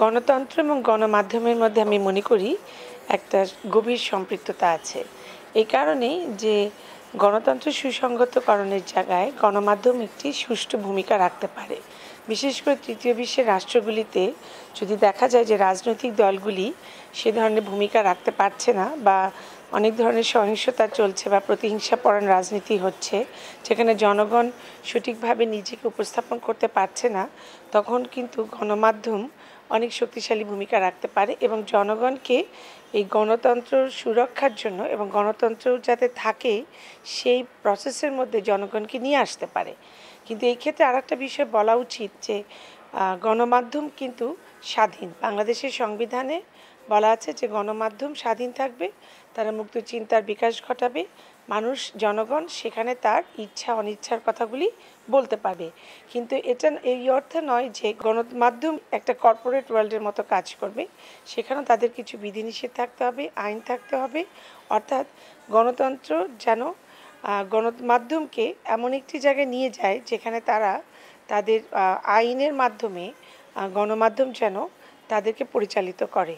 গণতন্ত্র এবং গণমাধ্যমের মধ্যে আমি মনে করি একটা গভীর সম্পৃক্ততা আছে। এই কারণেই যে গণতন্ত্র সুসংগতকরণের জায়গায় গণমাধ্যম একটি সুষ্ঠু ভূমিকা রাখতে পারে। বিশেষ করে তৃতীয় বিশ্বের রাষ্ট্রগুলিতে যদি দেখা যায় যে রাজনৈতিক দলগুলি সে ধরনের ভূমিকা রাখতে পারছে না বা অনেক ধরনের সহিংসতা চলছে বা প্রতিহিংসা পরায়ণ রাজনীতি হচ্ছে, যেখানে জনগণ সঠিকভাবে নিজেকে উপস্থাপন করতে পারছে না, তখন কিন্তু গণমাধ্যম অনেক শক্তিশালী ভূমিকা রাখতে পারে এবং জনগণকে এই গণতন্ত্র সুরক্ষার জন্য এবং গণতন্ত্র যাতে থাকে, সেই প্রসেসের মধ্যে জনগণকে নিয়ে আসতে পারে। কিন্তু এই ক্ষেত্রে আর একটা বিষয় বলা উচিত যে গণমাধ্যম কিন্তু স্বাধীন। বাংলাদেশের সংবিধানে বলা আছে যে গণমাধ্যম স্বাধীন থাকবে, তারা মুক্ত চিন্তার বিকাশ ঘটাবে, মানুষ, জনগণ সেখানে তার ইচ্ছা, অনিচ্ছার কথাগুলি বলতে পারবে। কিন্তু এটা এই অর্থে নয় যে গণমাধ্যম একটা কর্পোরেট ওয়ার্ল্ডের মতো কাজ করবে, সেখানেও তাদের কিছু বিধিনিষেধ থাকতে হবে, আইন থাকতে হবে। অর্থাৎ গণতন্ত্র যেন গণমাধ্যমকে এমন একটি জায়গায় নিয়ে যায় যেখানে তারা তাদের আইনের মাধ্যমে গণমাধ্যম যেন তাদেরকে পরিচালিত করে।